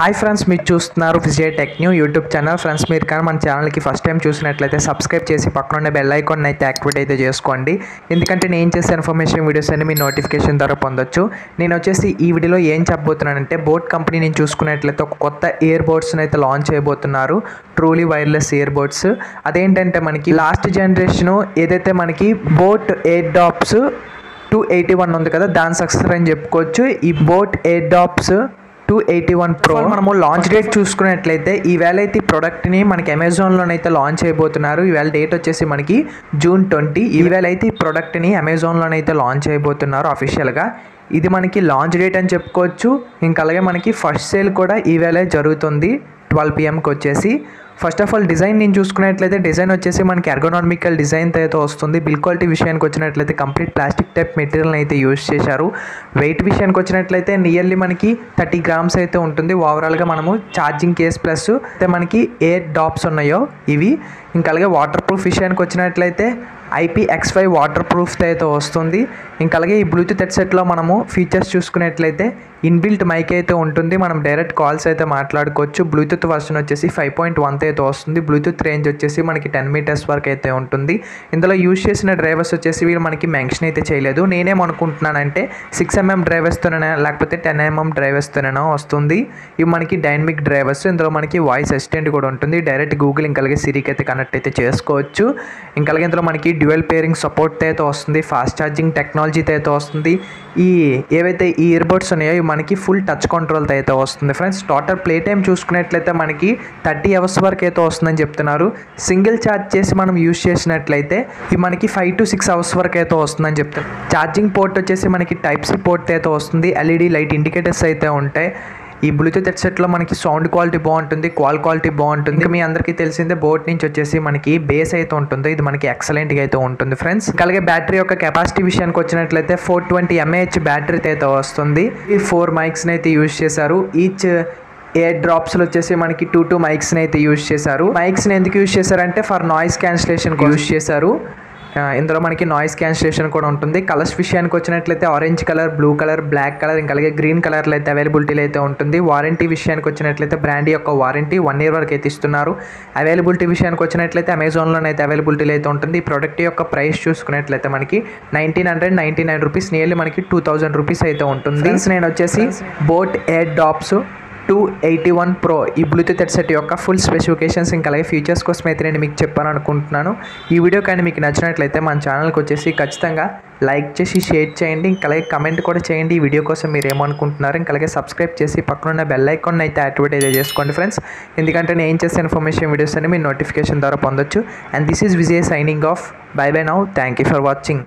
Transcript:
Hi friends మీరు చూస్తున్నారు Vijay tech new YouTube channel friends మీరు కానీ మన ఛానల్కి ఫస్ట్ టైం చూసినట్లయితే సబ్స్క్రైబ్ చేసి పక్కన ఉన్న బెల్ ఐకాన్ అయితే యాక్టివేట్ అయితే చేసుకోండి. ఎందుకంటే నేను చేసే ఇన్ఫర్మేషన్ వీడియోస్ అన్ని మీ నోటిఫికేషన్ ద్వారా పొందొచ్చు. నేను వచ్చేసి ఈ వీడియోలో ఏం చెప్పబోతున్నానంటే బోట్ కంపెనీ నేను చూసుకున్నట్లయితే ఒక కొత్త ఇయర్ బోర్డ్స్ని అయితే లాంచ్ చేయబోతున్నారు. ట్రూలీ వైర్లెస్ ఇయర్ బోర్డ్స్ అదేంటంటే మనకి లాస్ట్ జనరేషను ఏదైతే మనకి boAt Airdopes two eighty one ఉంది కదా దాని సక్సెస్ అని చెప్పుకోవచ్చు. ఈ boAt Airdopes two eighty one pro మనము లాంచ్ డేట్ చూసుకున్నట్లయితే ఈవేళ అయితే ఈ ప్రోడక్ట్ని మనకి అమెజాన్లోనైతే లాంచ్ చేయబోతున్నారు. ఈవేళ డేట్ వచ్చేసి మనకి జూన్ ట్వంటీ ఈవేళ అయితే ఈ ప్రోడక్ట్ని అమెజాన్లోనైతే లాంచ్ చేయబోతున్నారు అఫీషియల్గా ఇది మనకి లాంచ్ డేట్ అని చెప్పుకోవచ్చు. ఇంకా అలాగే మనకి ఫస్ట్ సేల్ కూడా ఈవేళ జరుగుతుంది. ట్వెల్వ్ పిఎంకి వచ్చేసి. ఫస్ట్ ఆఫ్ ఆల్ డిజైన్ నేను చూసుకున్నట్లయితే డిజైన్ వచ్చేసి మనకి ఎర్గోనామికల్ డిజైన్ అయితే వస్తుంది. బిల్ క్వాలిటీ విషయానికి వచ్చినట్లయితే కంప్లీట్ ప్లాస్టిక్ టైప్ మెటీరియల్ అయితే యూజ్ చేశారు. వెయిట్ విషయానికి వచ్చినట్లయితే నియర్లీ మనకి థర్టీ గ్రామ్స్ అయితే ఉంటుంది. ఓవరాల్గా మనము ఛార్జింగ్ కేస్ ప్లస్ అయితే మనకి ఎయిర్ డాప్స్ ఉన్నాయో ఇవి. ఇంకా అలాగే వాటర్ ప్రూఫ్ విషయానికి వచ్చినట్లయితే IP X five waterproof అయితే వస్తుంది. ఇంకా అలాగే ఈ బ్లూటూత్ హెడ్సెట్లో మనము ఫీచర్స్ చూసుకున్నట్లయితే ఇన్బిల్ట్ మైక్ అయితే ఉంటుంది. మనం డైరెక్ట్ కాల్స్ అయితే మాట్లాడుకోవచ్చు. బ్లూటూత్ వర్షన్ వచ్చేసి ఫైవ్ పాయింట్ వన్ అయితే వస్తుంది. బ్లూటూత్ రేంజ్ వచ్చేసి మనకి టెన్ మీటర్స్ వరకు అయితే ఉంటుంది. ఇందులో యూజ్ చేసిన డ్రైవర్స్ వచ్చేసి వీళ్ళు మనకి మెన్షన్ అయితే చేయలేదు. నేనేమనుకుంటున్నానంటే సిక్స్ ఎంఎం డ్రైవర్స్తోనే లేకపోతే టెన్ ఎంఎం డ్రైవర్స్తోనే వస్తుంది. ఇవి మనకి డైనమిక్ డ్రైవర్స్ ఇందులో మనకి వాయిస్ అసిస్టెంట్ కూడా ఉంటుంది. డైరెక్ట్ గూగుల్ ఇంకా సిరికి అయితే కనెక్ట్ అయితే చేసుకోవచ్చు. ఇంకా ఇందులో మనకి డ్యూయల్ పేరింగ్ సపోర్ట్ అయితే వస్తుంది. ఫాస్ట్ ఛార్జింగ్ టెక్నాలజీతో అయితే వస్తుంది. ఈ ఏవైతే ఈ ఇయర్బడ్స్ ఉన్నాయో ఇవి మనకి ఫుల్ టచ్ కంట్రోల్తో అయితే వస్తుంది. ఫ్రెండ్స్ టోటల్ ప్లే టైం చూసుకున్నట్లయితే మనకి థర్టీ అవర్స్ వరకు అయితే వస్తుందని చెప్తున్నారు. సింగిల్ ఛార్జ్ చేసి మనం యూజ్ చేసినట్లయితే ఇది మనకి ఫైవ్ టు సిక్స్ అవర్స్ వరకు అయితే వస్తుందని చెప్తున్నారు ఛార్జింగ్ పోర్ట్ వచ్చేసి మనకి టైప్ సి పోర్ట్ అయితే వస్తుంది. ఎల్ఈడి లైట్ ఇండికేటర్స్ అయితే ఉంటాయి. ఈ బ్లూటూత్ హెడ్సెట్లో మనకి సౌండ్ క్వాలిటీ బాగుంటుంది కాల్ క్వాలిటీ బాగుంటుంది. మీ అందరికీ తెలిసిందే బోట్ నుంచి వచ్చేసి మనకి బేస్ అయితే ఉంటుంది. ఇది మనకి ఎక్సలెంట్గా అయితే ఉంటుంది ఫ్రెండ్స్ అలాగే బ్యాటరీ యొక్క కెపాసిటీ విషయానికి వచ్చినట్లయితే ఫోర్ ట్వంటీ ఎంఏహెచ్ బ్యాటరీ అయితే వస్తుంది. ఈ ఫోర్ మైక్స్ని అయితే యూజ్ చేశారు. ఈచ్ ఎయిర్ డ్రాప్స్లో వచ్చేసి మనకి టూ టూ మైక్స్ని అయితే యూజ్ చేశారు. మైక్స్ని ఎందుకు యూజ్ చేశారంటే ఫర్ నాయిస్ క్యాన్సిలేషన్ యూజ్ చేశారు. ఇందులో మనకి నాయిస్ క్యాన్సిలేషన్ కూడా ఉంటుంది. కలర్స్ విషయానికి వచ్చినట్లయితే orange colour blue colour black colour ఇంకా అలాగే గ్రీన్ కలర్లో అయితే అవైలబిలిటీలో అయితే ఉంటుంది. వారంటీ విషయానికి వచ్చినట్లయితే బ్రాండ్ యొక్క వారంటీ వన్ ఇయర్ వరకు అయితే ఇస్తున్నారు. అవైలబిలిటీ విషయానికి వచ్చినట్లయితే అమెజాన్లోనైతే అవైలబిలిటీలో అయితే ఉంటుంది. ఈ ప్రోడక్ట్ యొక్క ప్రైస్ చూసుకున్నట్లయితే మనకి nineteen hundred ninety nine rupees nearly మనకి టూ థౌజండ్ రూపీస్ అయితే ఉంటుంది. నేను వచ్చేసి boAt Airdopes two eighty one pro ఈ బ్లూటూత్ హెడ్సెట్ యొక్క ఫుల్ స్పెసిఫికేషన్స్ ఇంకా అలాగే ఫీచర్స్ కోసం అయితే నేను మీకు చెప్పాను అనుకుంటున్నాను ఈ వీడియో కానీ మీకు నచ్చినట్లయితే మన ఛానల్కి వచ్చేసి ఖచ్చితంగా లైక్ చేసి షేర్ చేయండి. ఇంకా అలాగే కమెంట్ కూడా చేయండి. ఈ వీడియో కోసం మీరు ఏమనుకుంటున్నారు? ఇంకా అలాగే సబ్స్క్రైబ్ చేసి పక్కనున్న బెల్ ఐకాన్ అయితే యాక్టివేట్ అయితే చేసుకోండి ఫ్రెండ్స్ ఎందుకంటే నేను చేసే ఇన్ఫర్మేషన్ వీడియోస్ అని మీరు నోటిఫికేషన్ ద్వారా పొందొచ్చు. And this is Vijay signing off bye bye now thank you for watching